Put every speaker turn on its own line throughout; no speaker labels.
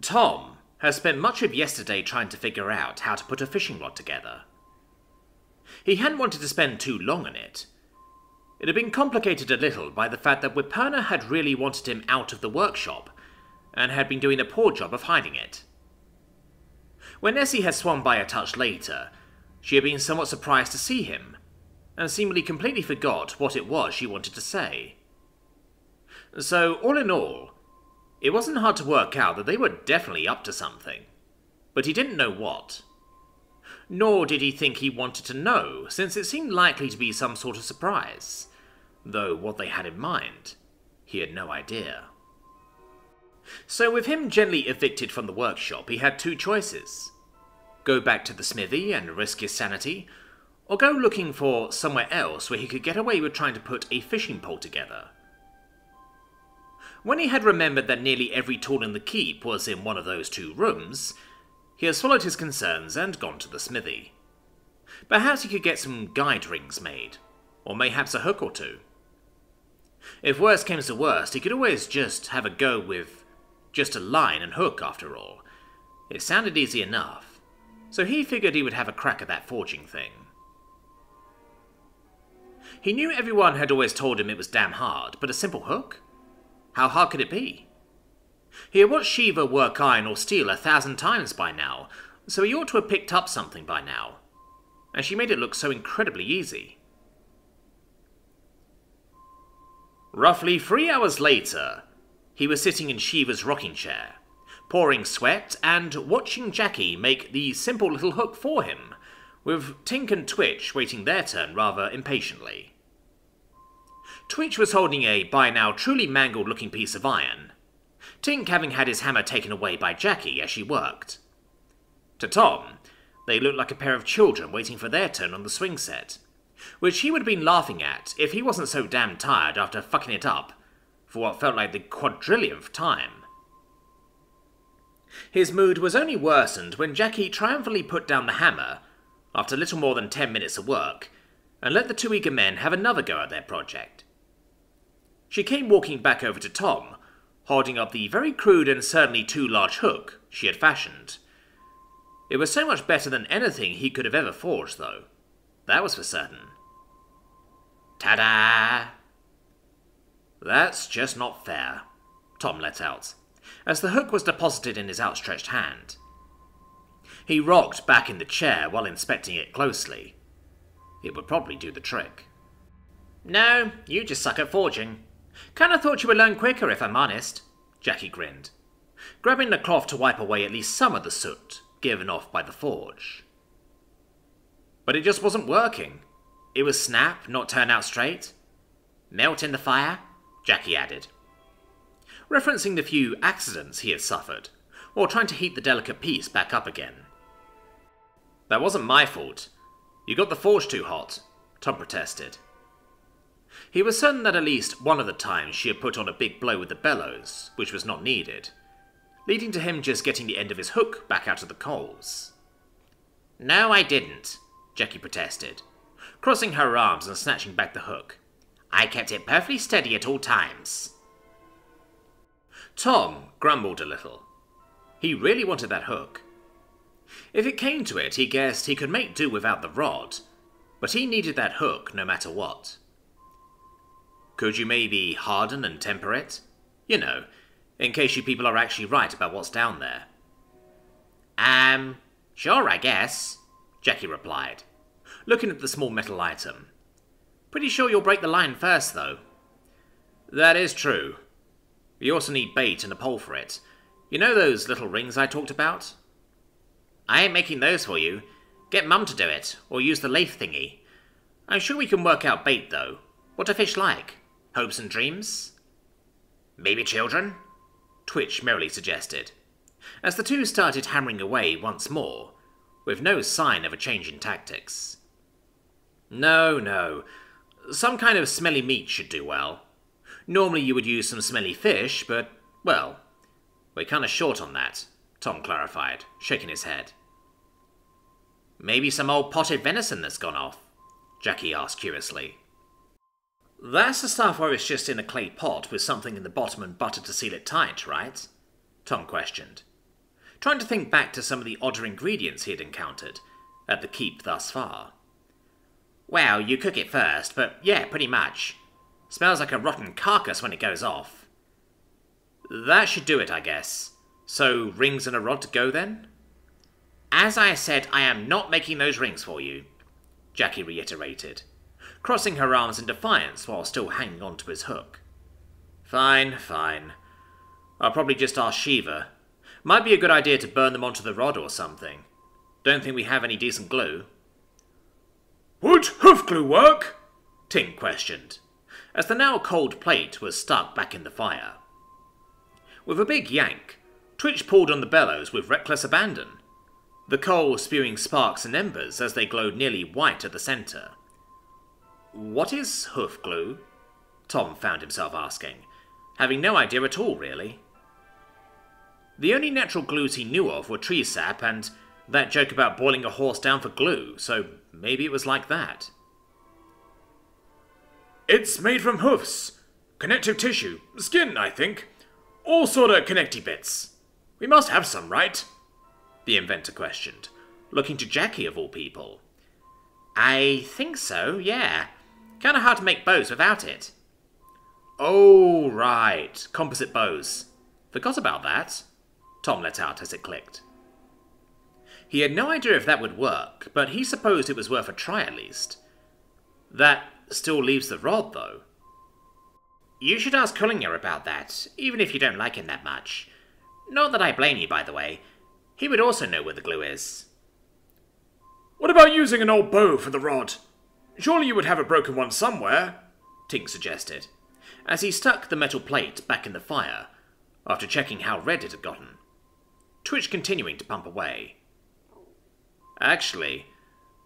Tom has spent much of yesterday trying to figure out how to put a fishing rod together. He hadn't wanted to spend too long on it. It had been complicated a little by the fact that Wiperna had really wanted him out of the workshop and had been doing a poor job of hiding it. When Nessie had swum by a touch later, she had been somewhat surprised to see him, and seemingly completely forgot what it was she wanted to say. So, all in all, it wasn't hard to work out that they were definitely up to something, but he didn't know what. Nor did he think he wanted to know, since it seemed likely to be some sort of surprise, though what they had in mind, he had no idea. So, with him gently evicted from the workshop, he had two choices go back to the smithy and risk his sanity, or go looking for somewhere else where he could get away with trying to put a fishing pole together. When he had remembered that nearly every tool in the keep was in one of those two rooms, he had swallowed his concerns and gone to the smithy. Perhaps he could get some guide rings made, or mayhaps a hook or two. If worst came to worst, he could always just have a go with just a line and hook after all. It sounded easy enough, so he figured he would have a crack at that forging thing. He knew everyone had always told him it was damn hard, but a simple hook? How hard could it be? He had watched Shiva work iron or steel a thousand times by now, so he ought to have picked up something by now. And she made it look so incredibly easy. Roughly three hours later, he was sitting in Shiva's rocking chair, pouring sweat and watching Jackie make the simple little hook for him, with Tink and Twitch waiting their turn rather impatiently. Twitch was holding a by now truly mangled looking piece of iron, Tink having had his hammer taken away by Jackie as she worked. To Tom, they looked like a pair of children waiting for their turn on the swing set, which he would have been laughing at if he wasn't so damn tired after fucking it up for what felt like the quadrillionth time. His mood was only worsened when Jackie triumphantly put down the hammer, after little more than ten minutes of work, and let the two eager men have another go at their project. She came walking back over to Tom, holding up the very crude and certainly too large hook she had fashioned. It was so much better than anything he could have ever forged, though. That was for certain. Ta da! That's just not fair, Tom let out, as the hook was deposited in his outstretched hand. He rocked back in the chair while inspecting it closely. It would probably do the trick. No, you just suck at forging, Kinda thought you would learn quicker, if I'm honest. Jackie grinned, grabbing the cloth to wipe away at least some of the soot given off by the forge. But it just wasn't working. It was snap, not turn out straight. Melt in the fire, Jackie added, referencing the few accidents he had suffered, while trying to heat the delicate piece back up again. That wasn't my fault. You got the forge too hot, Tom protested. He was certain that at least one of the times she had put on a big blow with the bellows, which was not needed, leading to him just getting the end of his hook back out of the coals. No, I didn't, Jackie protested, crossing her arms and snatching back the hook. I kept it perfectly steady at all times. Tom grumbled a little. He really wanted that hook. If it came to it, he guessed he could make do without the rod, but he needed that hook no matter what. Could you maybe harden and temper it? You know, in case you people are actually right about what's down there. Um, sure, I guess, Jackie replied, looking at the small metal item. Pretty sure you'll break the line first, though. That is true. You also need bait and a pole for it. You know those little rings I talked about? I ain't making those for you. Get Mum to do it, or use the lathe thingy. I'm sure we can work out bait, though. What a fish like? Hopes and dreams? Maybe children? Twitch merrily suggested, as the two started hammering away once more, with no sign of a change in tactics. No, no. Some kind of smelly meat should do well. Normally you would use some smelly fish, but, well, we're kinda short on that, Tom clarified, shaking his head. Maybe some old potted venison that's gone off? Jackie asked curiously. That's the stuff where it's just in a clay pot with something in the bottom and butter to seal it tight, right? Tom questioned. trying to think back to some of the odder ingredients he had encountered at the keep thus far. Well, you cook it first, but yeah, pretty much. Smells like a rotten carcass when it goes off. That should do it, I guess. So, rings and a rod to go then? As I said, I am not making those rings for you, Jackie reiterated, crossing her arms in defiance while still hanging on to his hook. Fine, fine. I'll probably just ask Shiva. Might be a good idea to burn them onto the rod or something. Don't think we have any decent glue.
Would hoof glue work?
Tink questioned, as the now cold plate was stuck back in the fire. With a big yank, Twitch pulled on the bellows with reckless abandon, the coal spewing sparks and embers as they glowed nearly white at the centre. What is hoof glue? Tom found himself asking, having no idea at all, really. The only natural glues he knew of were tree sap and that joke about boiling a horse down for glue, so maybe it was like that.
It's made from hoofs, connective tissue, skin, I think. All sort of connecty bits. We must have some, right?
The inventor questioned, looking to Jackie of all people. I think so, yeah. Kinda hard to make bows without it. Oh, right. Composite bows. Forgot about that. Tom let out as it clicked. He had no idea if that would work, but he supposed it was worth a try at least. That still leaves the rod, though. You should ask Cullinger about that, even if you don't like him that much. Not that I blame you, by the way. He would also know where the glue is.
What about using an old bow for the rod? Surely you would have a broken one somewhere,
Tink suggested, as he stuck the metal plate back in the fire, after checking how red it had gotten. Twitch continuing to pump away. Actually,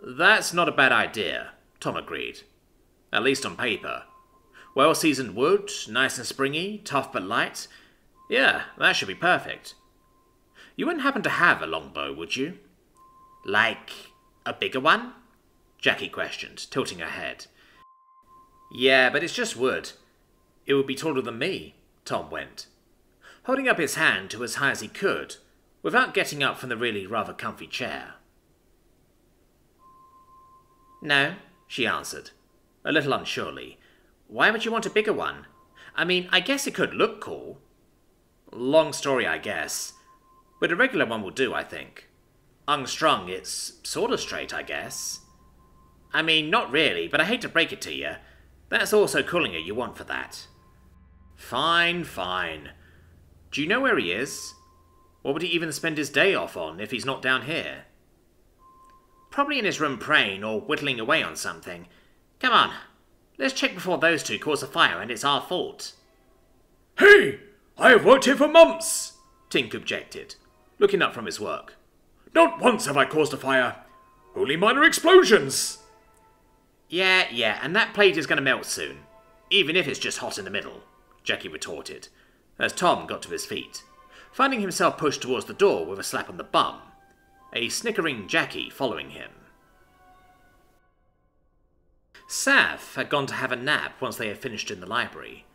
that's not a bad idea, Tom agreed. At least on paper. Well seasoned wood, nice and springy, tough but light. Yeah, that should be perfect. You wouldn't happen to have a longbow, would you? Like a bigger one? Jackie questioned, tilting her head. Yeah, but it's just wood. It would be taller than me, Tom went, holding up his hand to as high as he could, without getting up from the really rather comfy chair. No, she answered, a little unsurely. Why would you want a bigger one? I mean, I guess it could look cool. Long story, I guess. But a regular one will do, I think. Unstrung, it's sort of straight, I guess. I mean, not really, but I hate to break it to you. That's also Cullinger you want for that. Fine, fine. Do you know where he is? What would he even spend his day off on if he's not down here? Probably in his room praying or whittling away on something. Come on, let's check before those two cause a fire and it's our fault.
Hey! I have worked here for months!
Tink objected, looking up from his work.
Not once have I caused a fire. Only minor explosions.
Yeah, yeah, and that plate is going to melt soon. Even if it's just hot in the middle, Jackie retorted, as Tom got to his feet, finding himself pushed towards the door with a slap on the bum a snickering Jackie following him. Saf had gone to have a nap once they had finished in the library.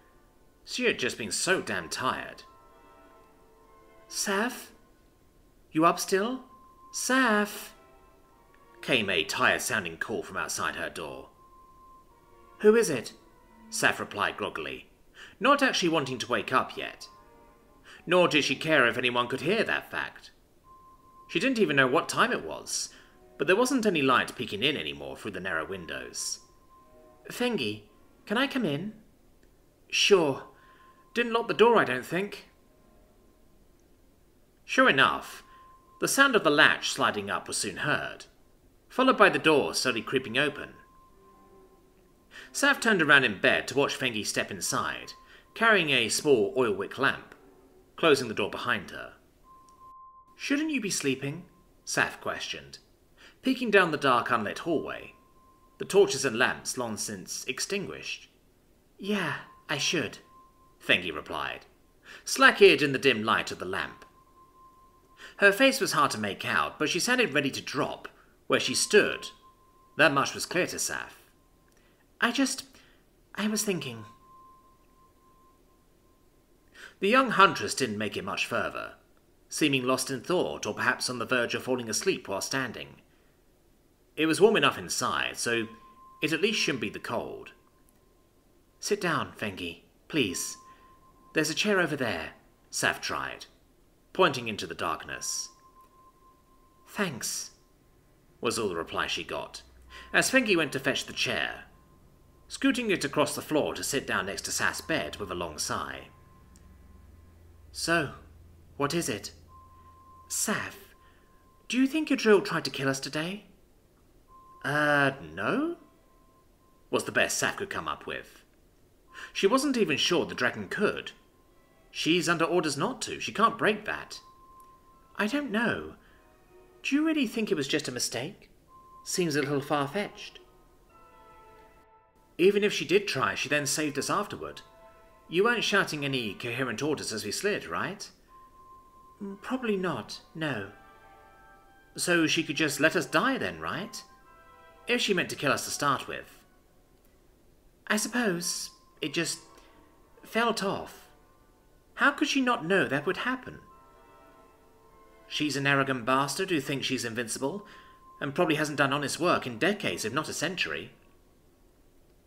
She had just been so damn tired. Saf? You up still? Saf? Came a tired sounding call from outside her door. Who is it? Saf replied groggily, not actually wanting to wake up yet. Nor did she care if anyone could hear that fact. She didn't even know what time it was, but there wasn't any light peeking in anymore through the narrow windows. Fengi, can I come in? Sure. Didn't lock the door, I don't think. Sure enough, the sound of the latch sliding up was soon heard, followed by the door slowly creeping open. Saf turned around in bed to watch Fengi step inside, carrying a small oil wick lamp, closing the door behind her. Shouldn't you be sleeping? Saf questioned, peeking down the dark unlit hallway, the torches and lamps long since extinguished. Yeah, I should, Fengi replied, slack-eared in the dim light of the lamp. Her face was hard to make out, but she sounded ready to drop where she stood. That much was clear to Saf. I just... I was thinking. The young huntress didn't make it much further. seeming lost in thought or perhaps on the verge of falling asleep while standing. It was warm enough inside, so it at least shouldn't be the cold. Sit down, Fengi, please. There's a chair over there, Saf tried, pointing into the darkness. Thanks, was all the reply she got, as Fengi went to fetch the chair, scooting it across the floor to sit down next to Saf's bed with a long sigh. So, what is it? Saf, do you think your drill tried to kill us today? Uh, no? Was the best Saf could come up with. She wasn't even sure the dragon could. She's under orders not to. She can't break that. I don't know. Do you really think it was just a mistake? Seems a little far fetched. Even if she did try, she then saved us afterward. You weren't shouting any coherent orders as we slid, right? Mm, probably not, no. So she could just let us die then, right? If she meant to kill us to start with. I suppose it just felt off. How could she not know that would happen? She's an arrogant bastard who thinks she's invincible, and probably hasn't done honest work in decades, if not a century.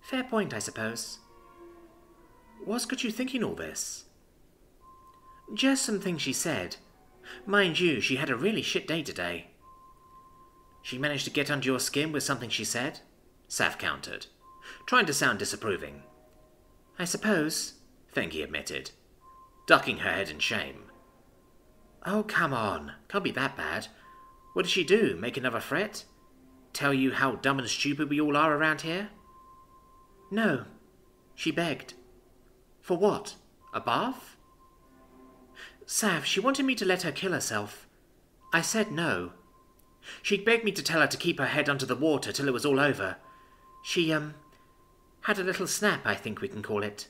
Fair point, I suppose. What's got you thinking all this? Just some things she said. Mind you, she had a really shit day today. She managed to get under your skin with something she said? Saf countered, trying to sound disapproving. I suppose, Fengi admitted, ducking her head in shame. Oh, come on. Can't be that bad. What did she do? Make another threat? Tell you how dumb and stupid we all are around here? No. She begged. For what? A bath? Saf, she wanted me to let her kill herself. I said no. She begged me to tell her to keep her head under the water till it was all over. She, um, had a little snap, I think we can call it.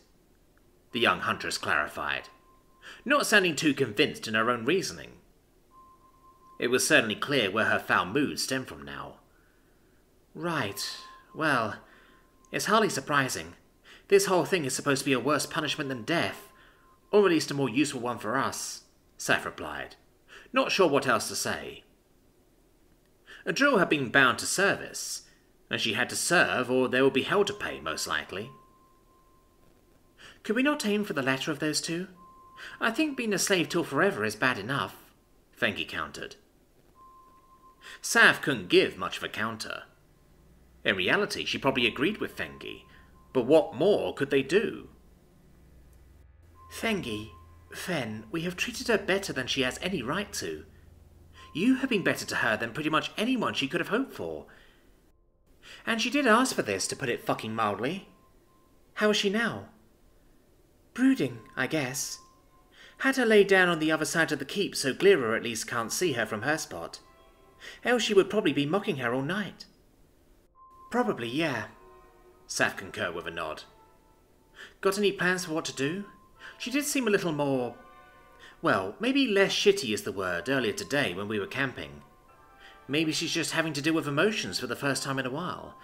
The young huntress clarified, not sounding too convinced in her own reasoning. It was certainly clear where her foul mood stemmed from now. Right. Well, it's hardly surprising. This whole thing is supposed to be a worse punishment than death, or at least a more useful one for us, Saf replied, not sure what else to say. A had been bound to service, and she had to serve, or there would be hell to pay, most likely. Could we not aim for the latter of those two? I think being a slave till forever is bad enough, Fengi countered. Saf couldn't give much of a counter. In reality, she probably agreed with Fengi, but what more could they do? Fengi, Fen, we have treated her better than she has any right to. You have been better to her than pretty much anyone she could have hoped for. And she did ask for this, to put it fucking mildly. How is she now? Brooding, I guess. Had her laid down on the other side of the keep so Glira at least can't see her from her spot. Else she would probably be mocking her all night. Probably, yeah. Saf concurred with a nod. Got any plans for what to do? She did seem a little more... Well, maybe less shitty is the word earlier today when we were camping. Maybe she's just having to deal with emotions for the first time in a while.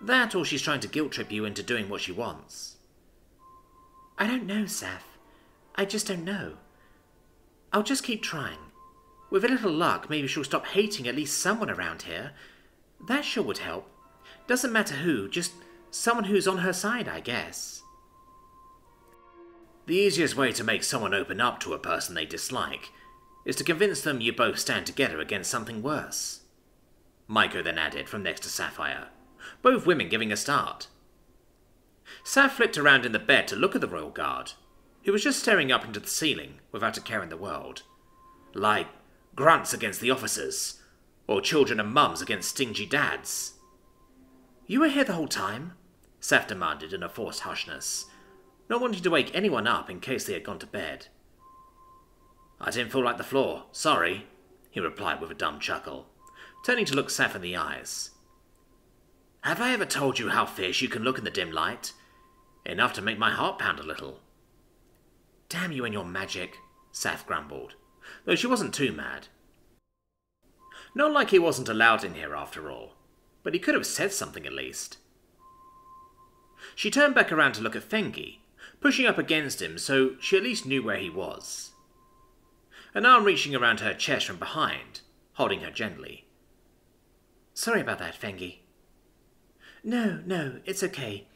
That or she's trying to guilt trip you into doing what she wants. I don't know, Saf. I just don't know. I'll just keep trying. With a little luck, maybe she'll stop hating at least someone around here. That sure would help. Doesn't matter who, just someone who's on her side, I guess. The easiest way to make someone open up to a person they dislike is to convince them you both stand together against something worse. Maiko then added from next to Sapphire, both women giving a start. Saf flipped around in the bed to look at the royal guard, who was just staring up into the ceiling without a care in the world. Like grunts against the officers, or children and mums against stingy dads. You were here the whole time? Saf demanded in a forced hushness, not wanting to wake anyone up in case they had gone to bed. I didn't feel like the floor, sorry, he replied with a dumb chuckle, turning to look Saf in the eyes. Have I ever told you how fierce you can look in the dim light? Enough to make my heart pound a little. Damn you and your magic, Saf grumbled, though she wasn't too mad. Not like he wasn't allowed in here after all, but he could have said something at least. She turned back around to look at Fengi, pushing up against him so she at least knew where he was. an arm reaching around her chest from behind, holding her gently. Sorry about that, Fengi. No, no, it's okay.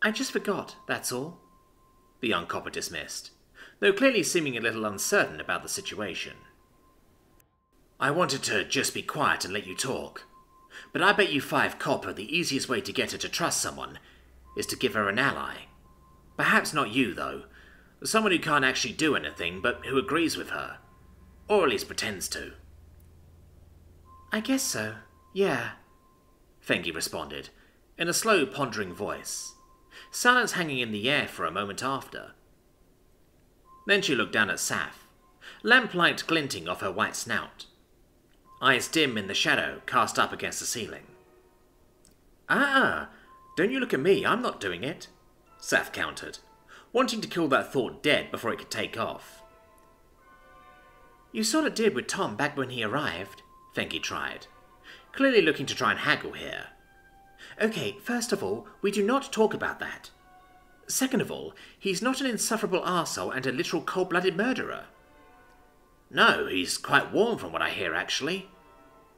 I just forgot, that's all. The young copper dismissed, though clearly seeming a little uncertain about the situation. I wanted to just be quiet and let you talk, but I bet you five copper the easiest way to get her to trust someone is to give her an ally. Perhaps not you, though. Someone who can't actually do anything, but who agrees with her. Or at least pretends to. I guess so, yeah, Fengi responded, in a slow, pondering voice, silence hanging in the air for a moment after. Then she looked down at Saf, lamplight glinting off her white snout, eyes dim in the shadow cast up against the ceiling. Ah, don't you look at me, I'm not doing it, Saf countered, wanting to kill that thought dead before it could take off. You sort of did with Tom back when he arrived, Fengi tried, clearly looking to try and haggle here. Okay, first of all, we do not talk about that. Second of all, he's not an insufferable arsehole and a literal cold-blooded murderer. No, he's quite warm from what I hear, actually,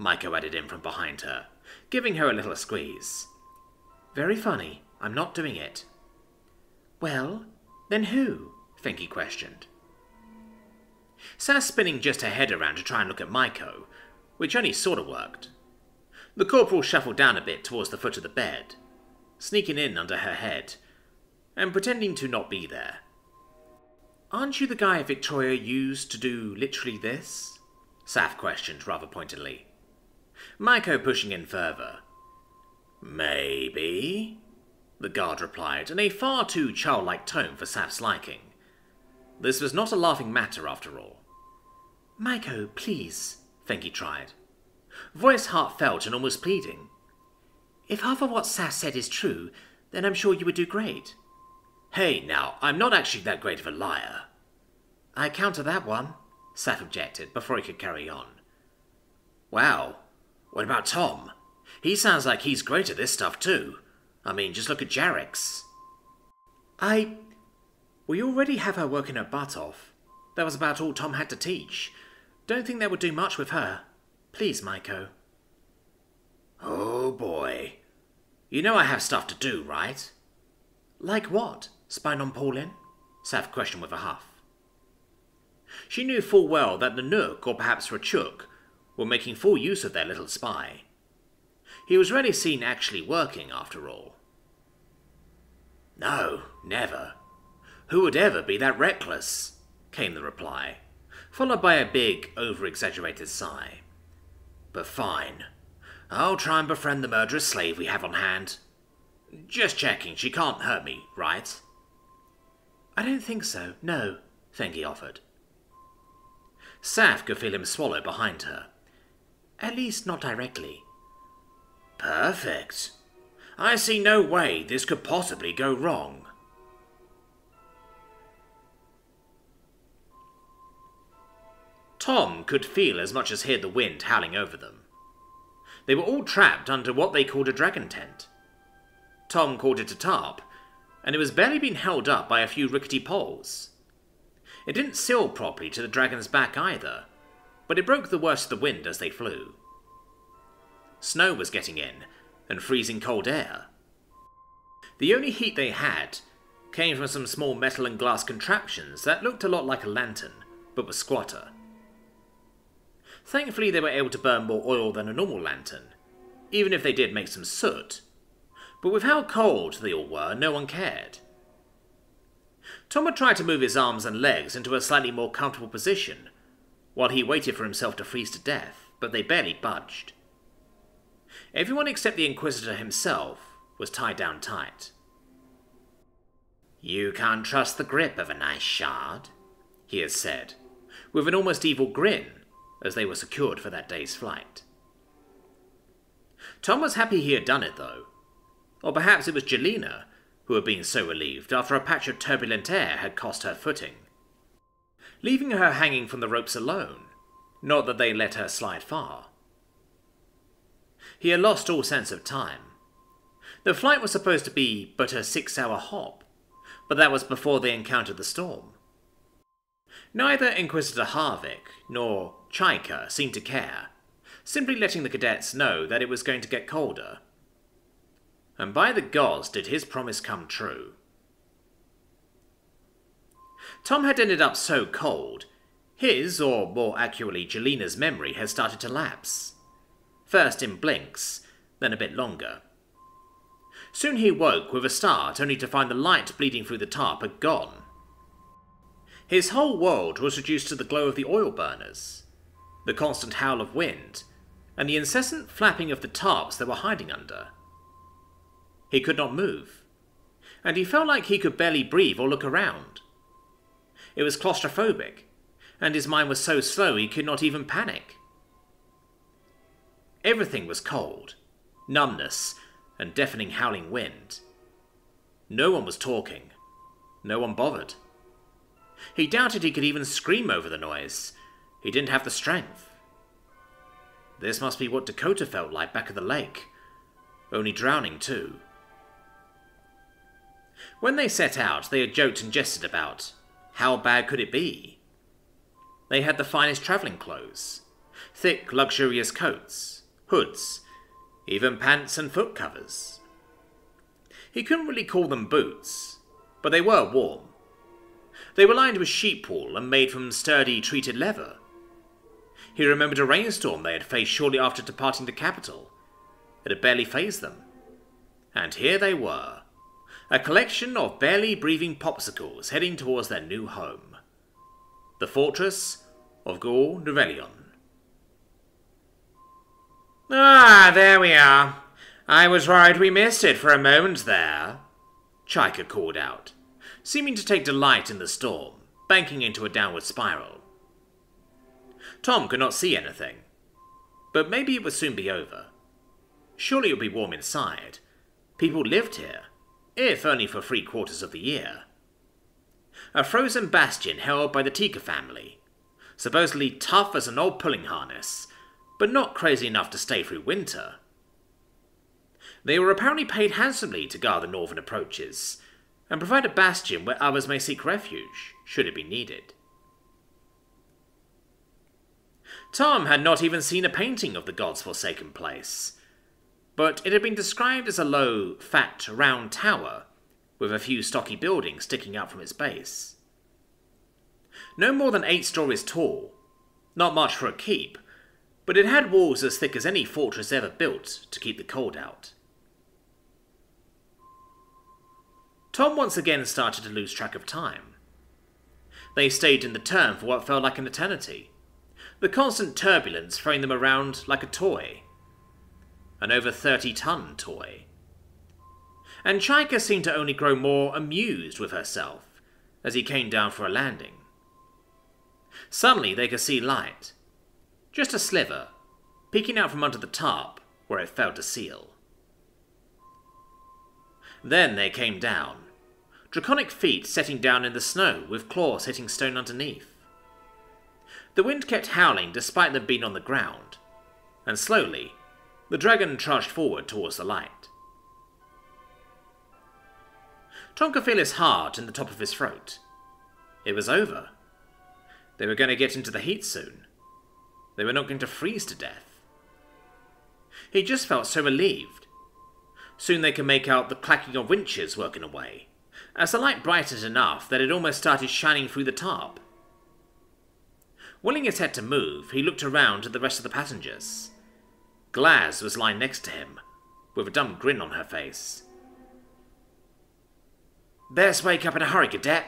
Maiko added in from behind her, giving her a little squeeze. Very funny. I'm not doing it. Well, then who? Fengi questioned. Saf spinning just her head around to try and look at Maiko, which only sort of worked. The corporal shuffled down a bit towards the foot of the bed, sneaking in under her head, and pretending to not be there. Aren't you the guy Victoria used to do literally this? Saf questioned rather pointedly. Maiko pushing in further. Maybe, the guard replied in a far too childlike tone for Saf's liking. This was not a laughing matter after all. Maiko, please, Fengi tried. Voice heartfelt and almost pleading. If half of what Saf said is true, then I'm sure you would do great. Hey, now, I'm not actually that great of a liar. I counter that one, Saf objected before he could carry on. Wow, what about Tom? He sounds like he's great at this stuff too. I mean, just look at Jarek's. I. We already have her working her butt off. That was about all Tom had to teach. Don't think that would do much with her. Please, Maiko. Oh boy. You know I have stuff to do, right? Like what? Spine on Paulin? Saf questioned with a huff. She knew full well that the Nook, or perhaps Rachuk, were making full use of their little spy. He was rarely seen actually working, after all. No, never. Who would ever be that reckless? came the reply, followed by a big, over exaggerated sigh. But fine. I'll try and befriend the murderous slave we have on hand. Just checking, she can't hurt me, right? I don't think so, no, Fengi offered. Saf could feel him swallow behind her. At least not directly. Perfect. I see no way this could possibly go wrong. Tom could feel as much as hear the wind howling over them. They were all trapped under what they called a dragon tent. Tom called it a tarp, and it was barely being held up by a few rickety poles. It didn't seal properly to the dragon's back either, but it broke the worst of the wind as they flew. Snow was getting in, and freezing cold air. The only heat they had came from some small metal and glass contraptions that looked a lot like a lantern, but were squatter. Thankfully, they were able to burn more oil than a normal lantern, even if they did make some soot. But with how cold they all were, no one cared. Tom had tried to move his arms and legs into a slightly more comfortable position, while he waited for himself to freeze to death, but they barely budged. Everyone except the Inquisitor himself was tied down tight. You can't trust the grip of a nice shard, he had said, with an almost evil grin as they were secured for that day's flight. Tom was happy he had done it, though. Or perhaps it was Jelena who had been so relieved after a patch of turbulent air had cost her footing. Leaving her hanging from the ropes alone, not that they let her slide far. He had lost all sense of time. The flight was supposed to be but a six hour hop, but that was before they encountered the storm. Neither Inquisitor Harvick nor Chaika seemed to care, simply letting the cadets know that it was going to get colder. And by the gods did his promise come true. Tom had ended up so cold, his, or more accurately Jelena's memory had started to lapse. First in blinks, then a bit longer. Soon he woke with a start, only to find the light bleeding through the tarp had gone. His whole world was reduced to the glow of the oil burners, the constant howl of wind, and the incessant flapping of the tarps they were hiding under. He could not move, and he felt like he could barely breathe or look around. It was claustrophobic, and his mind was so slow he could not even panic. Everything was cold, numbness, and deafening howling wind. No one was talking. No one bothered. He doubted he could even scream over the noise. He didn't have the strength. This must be what Dakota felt like back at the lake. Only drowning, too. When they set out, they had joked and jested about how bad could it be? They had the finest travelling clothes, thick, luxurious coats, hoods, even pants and foot covers. He couldn't really call them boots, but they were warm. They were lined with sheep wool and made from sturdy treated leather. He remembered a rainstorm they had faced shortly after departing the capital. It had barely fazed them. And here they were, a collection of barely breathing popsicles heading towards their new home. The fortress of Gaul Nouvelion. Ah, there we are. I was worried we missed it for a moment there, Chaika called out, seeming to take delight in the storm, banking into a downward spiral. Tom could not see anything, but maybe it would soon be over. Surely it would be warm inside. People lived here if only for three quarters of the year. A frozen bastion held by the Tika family, supposedly tough as an old pulling harness, but not crazy enough to stay through winter. They were apparently paid handsomely to guard the northern approaches, and provide a bastion where others may seek refuge, should it be needed. Tom had not even seen a painting of the god's forsaken place, but it had been described as a low, fat, round tower with a few stocky buildings sticking out from its base. No more than eight stories tall, not much for a keep, but it had walls as thick as any fortress ever built to keep the cold out. Tom once again started to lose track of time. They stayed in the turn for what felt like an eternity, the constant turbulence throwing them around like a toy an over 30 ton toy. And Chaika seemed to only grow more amused with herself as he came down for a landing. Suddenly they could see light, just a sliver, peeking out from under the tarp where it failed to seal. Then they came down, draconic feet setting down in the snow with claws hitting stone underneath. The wind kept howling despite them being on the ground, and slowly the dragon trudged forward towards the light. Tom could feel his heart in the top of his throat. It was over. They were going to get into the heat soon. They were not going to freeze to death. He just felt so relieved. Soon they could make out the clacking of winches working away, uh, as the light brightened enough that it almost started shining through the tarp. Willing his head to move, he looked around at the rest of the passengers. Glaz was lying next to him, with a dumb grin on her face. Best wake up in a hurry, cadet.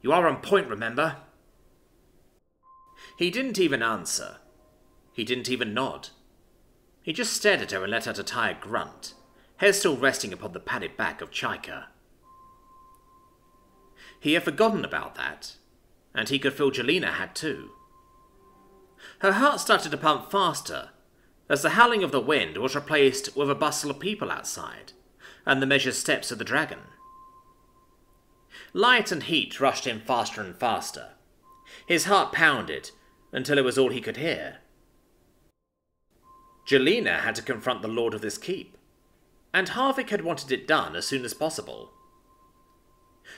You are on point, remember? He didn't even answer. He didn't even nod. He just stared at her and let out a tired grunt, head still resting upon the padded back of Chaika. He had forgotten about that, and he could feel Jelena had too. Her heart started to pump faster as the howling of the wind was replaced with a bustle of people outside, and the measured steps of the dragon. Light and heat rushed in faster and faster. His heart pounded until it was all he could hear. Jelena had to confront the lord of this keep, and Harvick had wanted it done as soon as possible.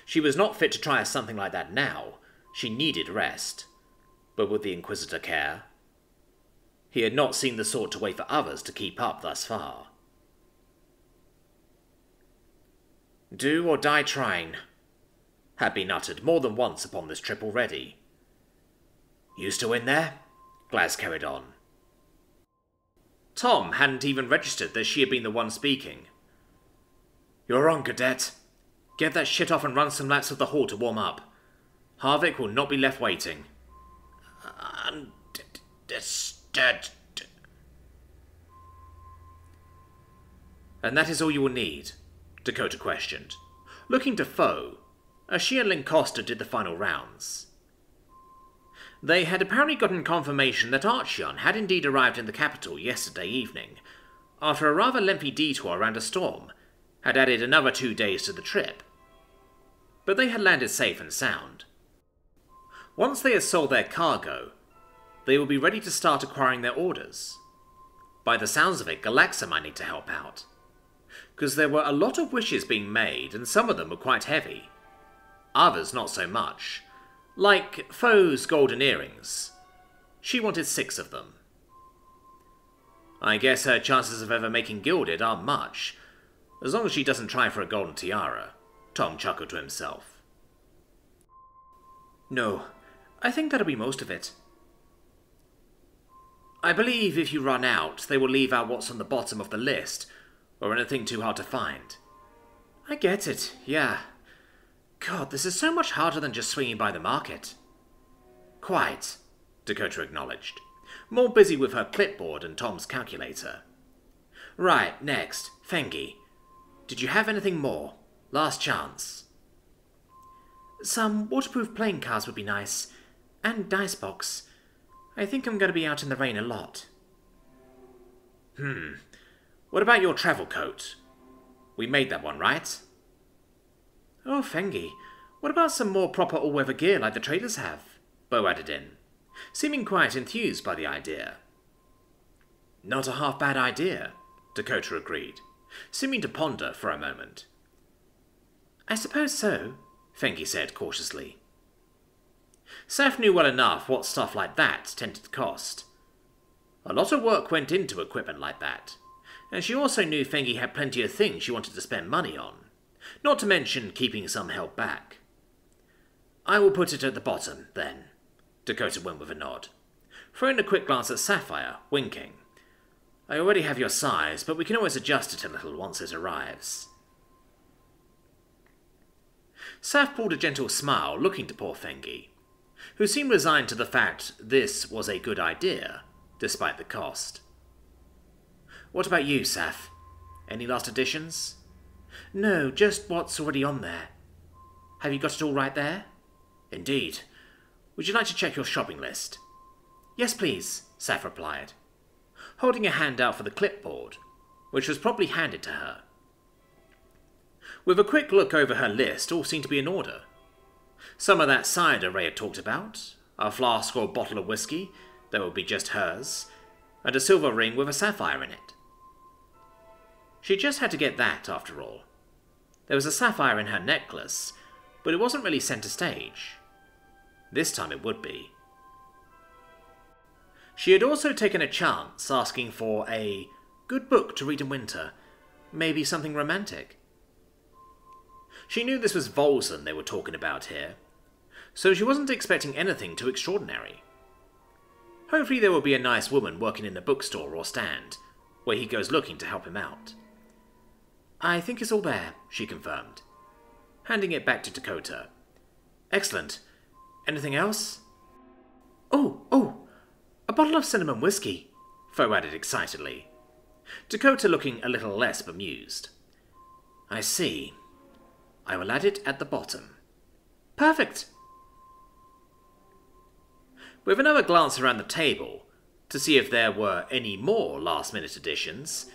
She was not fit to try something like that now. She needed rest, but would the Inquisitor care? He had not seen the sort to wait for others to keep up thus far. Do or die trying, had been uttered more than once upon this trip already. Used to win there? Glaz carried on. Tom hadn't even registered that she had been the one speaking. You're on, cadet. Get that shit off and run some laps of the hall to warm up. Harvick will not be left waiting. Understood. And that is all you will need, Dakota questioned, looking to Foe, as she and Lincosta did the final rounds. They had apparently gotten confirmation that Archion had indeed arrived in the capital yesterday evening, after a rather lengthy detour around a storm had added another two days to the trip. But they had landed safe and sound. Once they had sold their cargo, they would be ready to start acquiring their orders. By the sounds of it, Galaxa might need to help out. Because there were a lot of wishes being made, and some of them were quite heavy. Others not so much. Like Foe's golden earrings. She wanted six of them. I guess her chances of ever making gilded aren't much, as long as she doesn't try for a golden tiara, Tom chuckled to himself. No, I think that'll be most of it. I believe if you run out, they will leave out what's on the bottom of the list, or anything too hard to find. I get it, yeah. God, this is so much harder than just swinging by the market. Quite, Dakota acknowledged, more busy with her clipboard and Tom's calculator. Right, next, Fengi. Did you have anything more? Last chance. Some waterproof playing cards would be nice. And dice box. I think I'm going to be out in the rain a lot. Hmm. What about your travel coat? We made that one, right? Oh, Fengi. What about some more proper all-weather gear like the traders have? Bo added in, seeming quite enthused by the idea. Not a half bad idea, Dakota agreed, seeming to ponder for a moment. I suppose so, Fengi said cautiously. Seth knew well enough what stuff like that tended to cost. A lot of work went into equipment like that, and she also knew Fengi had plenty of things she wanted to spend money on, not to mention keeping some held back. I will put it at the bottom, then, Dakota went with a nod, throwing a quick glance at Sapphire, winking. I already have your size, but we can always adjust it a little once it arrives. Saf pulled a gentle smile, looking to poor Fengi, who seemed resigned to the fact this was a good idea, despite the cost. What about you, Saf? Any last additions? No, just what's already on there. Have you got it all right there? Indeed. Would you like to check your shopping list? Yes, please, Saf replied, holding a hand out for the clipboard, which was promptly handed to her. With a quick look over her list, all seemed to be in order. Some of that cider Ray had talked about, a flask or bottle of whiskey that would be just hers, and a silver ring with a sapphire in it. She just had to get that, after all. There was a sapphire in her necklace, but it wasn't really centre stage. This time it would be. She had also taken a chance asking for a good book to read in winter, maybe something romantic. She knew this was Volson they were talking about here, so she wasn't expecting anything too extraordinary. Hopefully, there will be a nice woman working in a bookstore or stand, where he goes looking to help him out. I think it's all there, she confirmed, handing it back to Dakota. Excellent. Anything else? Oh, oh, a bottle of cinnamon whiskey, Foe added excitedly. Dakota looking a little less bemused. I see. I will add it at the bottom. Perfect! With another glance around the table, to see if there were any more last minute additions,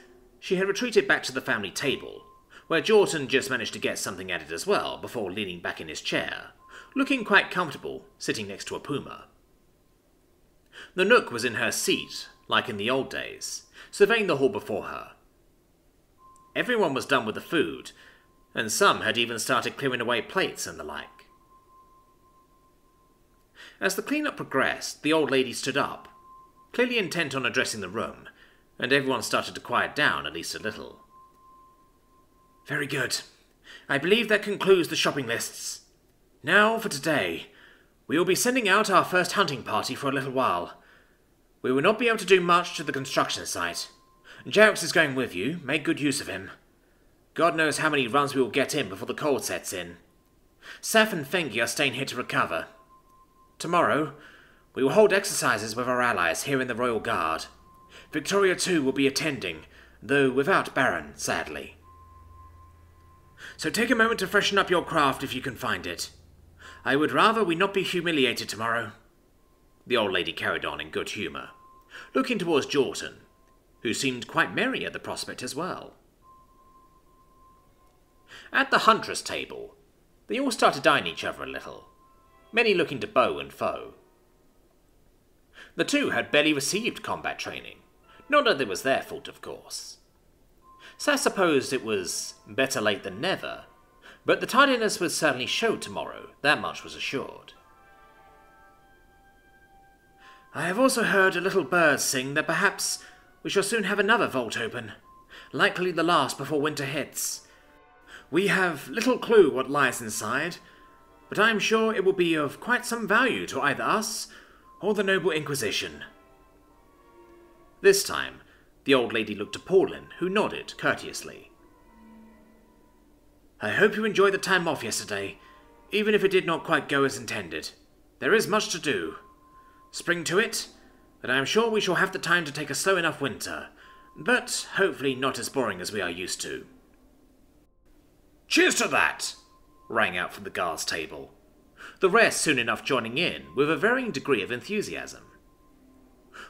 she had retreated back to the family table, where Jordan just managed to get something added as well before leaning back in his chair, looking quite comfortable sitting next to a puma. The Nook was in her seat, like in the old days, surveying the hall before her. Everyone was done with the food, and some had even started clearing away plates and the like. As the clean-up progressed, the old lady stood up, clearly intent on addressing the room, and everyone started to quiet down at least a little. Very good. I believe that concludes the shopping lists. Now for today. We will be sending out our first hunting party for a little while. We will not be able to do much to the construction site. Jarix is going with you. Make good use of him. God knows how many runs we will get in before the cold sets in. Saf and Fengi are staying here to recover. Tomorrow, we will hold exercises with our allies here in the Royal Guard. Victoria too will be attending, though without Baron, sadly. So take a moment to freshen up your craft if you can find it. I would rather we not be humiliated tomorrow. The old lady carried on in good humour, looking towards Jordan, who seemed quite merry at the prospect as well. At the huntress table, they all started eyeing each other a little, many looking to bow and foe. The two had barely received combat training, not that it was their fault, of course. Saf supposed it was better late than never, but the tardiness would certainly show tomorrow, that much was assured. I have also heard a little bird sing that perhaps we shall soon have another vault open, likely the last before winter hits. We have little clue what lies inside, but I am sure it will be of quite some value to either us or the noble Inquisition. This time, the old lady looked to Paulin, who nodded courteously. I hope you enjoyed the time off yesterday, even if it did not quite go as intended. There is much to do. Spring to it, but I am sure we shall have the time to take a slow enough winter, but hopefully not as boring as we are used to. Cheers to that! rang out from the guards' table, the rest soon enough joining in with a varying degree of enthusiasm.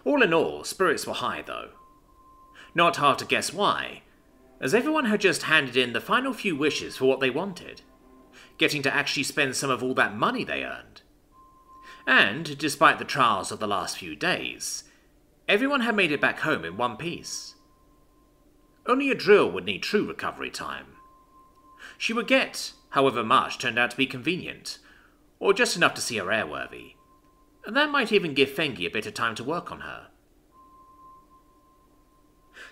All in all, spirits were high, though. Not hard to guess why, as everyone had just handed in the final few wishes for what they wanted, getting to actually spend some of all that money they earned. And, despite the trials of the last few days, everyone had made it back home in one piece. Only Adril would need true recovery time. She would get however much turned out to be convenient, or just enough to see her airworthy, that might even give Fengi a bit of time to work on her.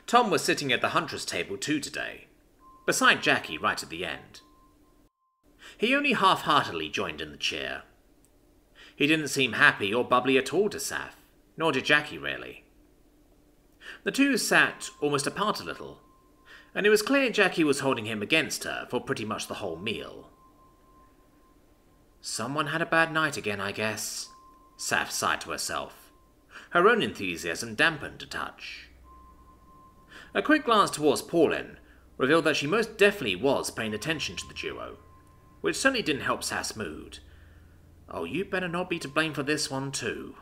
Tom was sitting at the huntress table too today, beside Jackie right at the end. He only half heartedly joined in the cheer. He didn't seem happy or bubbly at all to Saf, nor did Jackie really. The two sat almost apart a little, and it was clear Jackie was holding him against her for pretty much the whole meal. Someone had a bad night again, I guess, Saf sighed to herself, her own enthusiasm dampened a touch. A quick glance towards Paulin revealed that she most definitely was paying attention to the duo, which certainly didn't help Saf's mood. Oh, you better not be to blame for this one, too.